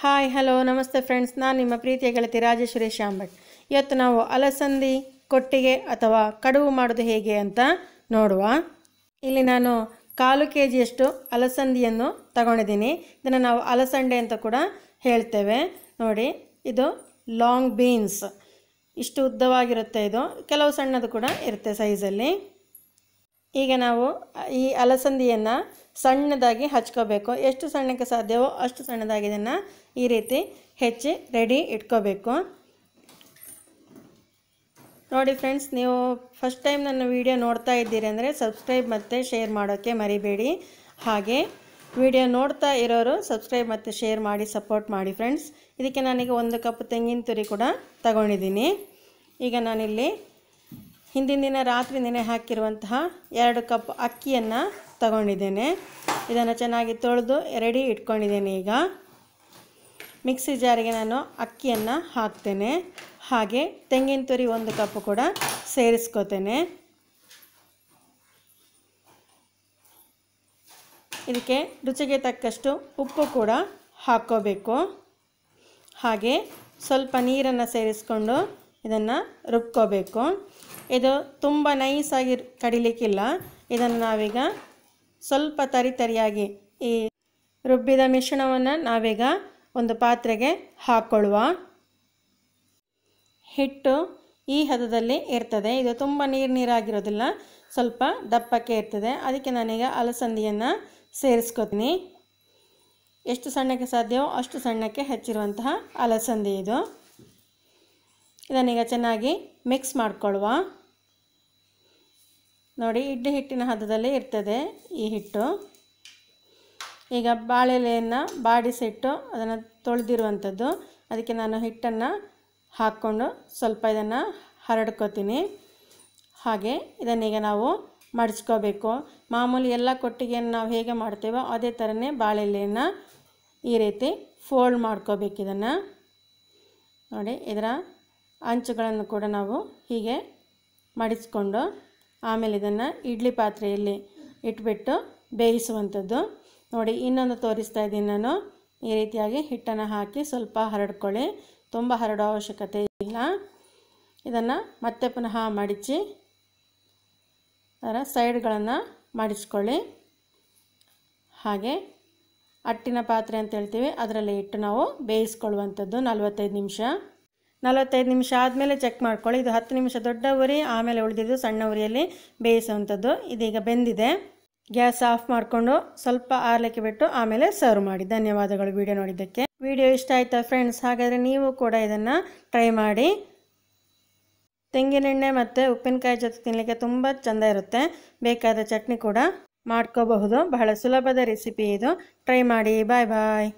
Hi hello ನಮಸ್ತೆ friends ನಾನು ನಿಮ್ಮ ಪ್ರೀತಿಯ ಗೆಳತಿ ರಾಜೇಶ್ವರಿ ಶಾಂಭಟ್. ಇವತ್ತು ನಾವು ಅಲಸಂದಿ, ಕೊಟ್ಟಿಗೆ ಅಥವಾ ಕಡುಬು ಮಾಡೋದು ಹೇಗೆ ಅಂತ ನೋಡುವ. ಇಲ್ಲಿ ನಾನು ಕಾಲು ಕೆ ಜಿಯಷ್ಟು ಅಲಸಂದಿಯನ್ನು ತಗೊಂಡಿದ್ದೀನಿ. ಇದನ್ನು ನಾವು ಅಲಸಂಡೆ ಅಂತ ಕೂಡ ಹೇಳ್ತೇವೆ. ನೋಡಿ, ಇದು ಲಾಂಗ್ ಬೀನ್ಸ್ ಇಷ್ಟು ಉದ್ದವಾಗಿರುತ್ತೆ ಇದು. ಕೆಲವು ಸಣ್ಣದು ಕೂಡ ಇರುತ್ತೆ ಸೈಜಲ್ಲಿ ಈಗ ನಾವು ಈ ಅಲಸಂದಿಯನ್ನು ಸಣ್ಣದಾಗಿ ಹಚ್ಕೋಬೇಕು. ಎಷ್ಟು ಸಣ್ಣಕ್ಕೆ ಸಾಧ್ಯವೋ ಅಷ್ಟು ಸಣ್ಣದಾಗಿ ಇದನ್ನು ಈ ರೀತಿ ಹೆಚ್ಚಿ ರೆಡಿ ಇಟ್ಕೋಬೇಕು. ನೋಡಿ ಫ್ರೆಂಡ್ಸ್ ನೀವು ಫಸ್ಟ್ ಟೈಮ್ ನನ್ನ ವಿಡಿಯೋ ನೋಡ್ತಾ ಇದ್ದೀರಿ ಅಂದರೆ ಸಬ್ಸ್ಕ್ರೈಬ್ ಮತ್ತು ಶೇರ್ ಮಾಡೋಕ್ಕೆ ಮರಿಬೇಡಿ. ಹಾಗೆ ವಿಡಿಯೋ ನೋಡ್ತಾ ಇರೋರು ಸಬ್ಸ್ಕ್ರೈಬ್ ಮತ್ತು ಶೇರ್ ಮಾಡಿ ಸಪೋರ್ಟ್ ಮಾಡಿ ಫ್ರೆಂಡ್ಸ್ ಇದಕ್ಕೆ ನಾನೀಗ ಒಂದು ಕಪ್ ತೆಂಗಿನ ತುರಿ ಕೂಡ ತಗೊಂಡಿದ್ದೀನಿ. ಈಗ ನಾನಿಲ್ಲಿ ಹಿಂದಿನ ದಿನ ರಾತ್ರಿ ನೆನೆ ಹಾಕಿರುವಂತಹ ಎರಡು ಕಪ್ ಅಕ್ಕಿಯನ್ನು ತಗೊಂಡಿದ್ದೇನೆ. ಇದನ್ನು ಚೆನ್ನಾಗಿ ತೊಳೆದು ರೆಡಿ ಇಟ್ಕೊಂಡಿದ್ದೇನೆ ಈಗ. ಮಿಕ್ಸಿ ಜಾರಿಗೆ ನಾನು ಅಕ್ಕಿಯನ್ನು ಹಾಕ್ತೇನೆ. ಹಾಗೆ ತೆಂಗಿನ ತುರಿ ಒಂದು ಕಪ್ ಕೂಡ ಸೇರಿಸ್ಕೋತೇನೆ. ಇದಕ್ಕೆ ರುಚಿಗೆ ತಕ್ಕಷ್ಟು ಉಪ್ಪು ಕೂಡ ಹಾಕ್ಕೋಬೇಕು. ಹಾಗೆ ಸ್ವಲ್ಪ ನೀರನ್ನು ಸೇರಿಸ್ಕೊಂಡು ಇದನ್ನು ರುಬ್ಕೋಬೇಕು. ಇದು ತುಂಬ ನೈಸಾಗಿ ಕಡಿಲಿಕ್ಕಿಲ್ಲ. ಇದನ್ನು ನಾವೀಗ ಸ್ವಲ್ಪ ತರಿ ತರಿಯಾಗಿ ಈ ರುಬ್ಬಿದ ಮಿಶ್ರಣವನ್ನು ನಾವೀಗ ಒಂದು ಪಾತ್ರೆಗೆ ಹಾಕ್ಕೊಳ್ಳುವ ಹಿಟ್ಟು ಈ ಹದದಲ್ಲಿ ಇರ್ತದೆ. ಇದು ತುಂಬ ನೀರು ನೀರಾಗಿರೋದಿಲ್ಲ, ಸ್ವಲ್ಪ ದಪ್ಪಕ್ಕೆ ಇರ್ತದೆ. ಅದಕ್ಕೆ ನಾನೀಗ ಅಲಸಂದಿಯನ್ನು ಸೇರಿಸ್ಕೊತೀನಿ. ಎಷ್ಟು ಸಣ್ಣಕ್ಕೆ ಸಾಧ್ಯವೋ ಅಷ್ಟು ಸಣ್ಣಕ್ಕೆ ಹೆಚ್ಚಿರುವಂತಹ ಅಲಸಂದಿ ಇದು. ಇದನ್ನೀಗ ಚೆನ್ನಾಗಿ ಮಿಕ್ಸ್ ಮಾಡ್ಕೊಳ್ಳುವ. ನೋಡಿ ಇಡ್ಲಿ ಹಿಟ್ಟಿನ ಹದದಲ್ಲೇ ಇರ್ತದೆ ಈ ಹಿಟ್ಟು. ಈಗ ಬಾಳೆಲೆಯನ್ನು ಬಾಡಿಸಿಟ್ಟು ಅದನ್ನು ತೊಳೆದಿರುವಂಥದ್ದು. ಅದಕ್ಕೆ ನಾನು ಹಿಟ್ಟನ್ನು ಹಾಕ್ಕೊಂಡು ಸ್ವಲ್ಪ ಇದನ್ನು ಹರಡ್ಕೋತೀನಿ. ಹಾಗೆ ಇದನ್ನೀಗ ನಾವು ಮಡಿಸ್ಕೋಬೇಕು ಮಾಮೂಲಿ ಎಲ್ಲ ಕೊಟ್ಟಿಗೆಯನ್ನು ನಾವು ಹೇಗೆ ಮಾಡ್ತೇವೋ ಅದೇ ಥರನೇ ಬಾಳೆಲೆಯನ್ನು ಈ ರೀತಿ ಫೋಲ್ಡ್ ಮಾಡ್ಕೋಬೇಕು ಇದನ್ನು. ನೋಡಿ ಇದರ ಅಂಚುಗಳನ್ನು ಕೂಡ ನಾವು ಹೀಗೆ ಮಡಿಸ್ಕೊಂಡು ಆಮೇಲೆ ಇದನ್ನು ಇಡ್ಲಿ ಪಾತ್ರೆಯಲ್ಲಿ ಇಟ್ಬಿಟ್ಟು ಬೇಯಿಸುವಂಥದ್ದು. ನೋಡಿ, ಇನ್ನೊಂದು ತೋರಿಸ್ತಾ ಇದ್ದೀನಿ ನಾನು. ಈ ರೀತಿಯಾಗಿ ಹಿಟ್ಟನ್ನು ಹಾಕಿ ಸ್ವಲ್ಪ ಹರಡ್ಕೊಳ್ಳಿ. ತುಂಬ ಹರಡೋ ಅವಶ್ಯಕತೆ ಇಲ್ಲ. ಇದನ್ನು ಮತ್ತೆ ಪುನಃ ಮಡಚಿ, ಅದರ ಸೈಡ್ಗಳನ್ನು ಮಡಿಸ್ಕೊಳ್ಳಿ. ಹಾಗೆ ಅಟ್ಟಿನ ಪಾತ್ರೆ ಅಂತ ಹೇಳ್ತೀವಿ, ಅದರಲ್ಲಿ ಇಟ್ಟು ನಾವು ಬೇಯಿಸ್ಕೊಳ್ಳುವಂಥದ್ದು ನಲವತ್ತೈದು ನಿಮಿಷ. ನಲವತ್ತೈದು ನಿಮಿಷ ಆದಮೇಲೆ ಚೆಕ್ ಮಾಡ್ಕೊಳ್ಳಿ. ಇದು ಹತ್ತು ನಿಮಿಷ ದೊಡ್ಡ ಉರಿ, ಆಮೇಲೆ ಉಳಿದಿದ್ದು ಸಣ್ಣ ಉರಿಯಲ್ಲಿ ಬೇಯಿಸುವಂಥದ್ದು ಇದೀಗ ಬೆಂದಿದೆ. ಗ್ಯಾಸ್ ಆಫ್ ಮಾಡಿಕೊಂಡು ಸ್ವಲ್ಪ ಆರ್ಲಿಕ್ಕೆ ಬಿಟ್ಟು ಆಮೇಲೆ ಸರ್ವ್ ಮಾಡಿ. ಧನ್ಯವಾದಗಳು ವಿಡಿಯೋ ನೋಡಿದ್ದಕ್ಕೆ. ವಿಡಿಯೋ ಇಷ್ಟ ಆಯ್ತಾ ಫ್ರೆಂಡ್ಸ್ ಹಾಗಾದರೆ ನೀವು ಕೂಡ ಇದನ್ನು ಟ್ರೈ ಮಾಡಿ. ತೆಂಗಿನೆಣ್ಣೆ ಮತ್ತು ಉಪ್ಪಿನಕಾಯಿ ಜೊತೆ ತಿನ್ನಲಿಕ್ಕೆ ತುಂಬ ಚೆಂದ ಇರುತ್ತೆ. ಬೇಕಾದ ಚಟ್ನಿ ಕೂಡ ಮಾಡ್ಕೋಬಹುದು. ಬಹಳ ಸುಲಭದ ರೆಸಿಪಿ ಇದು. ಟ್ರೈ ಮಾಡಿ. ಬಾಯ್ ಬಾಯ್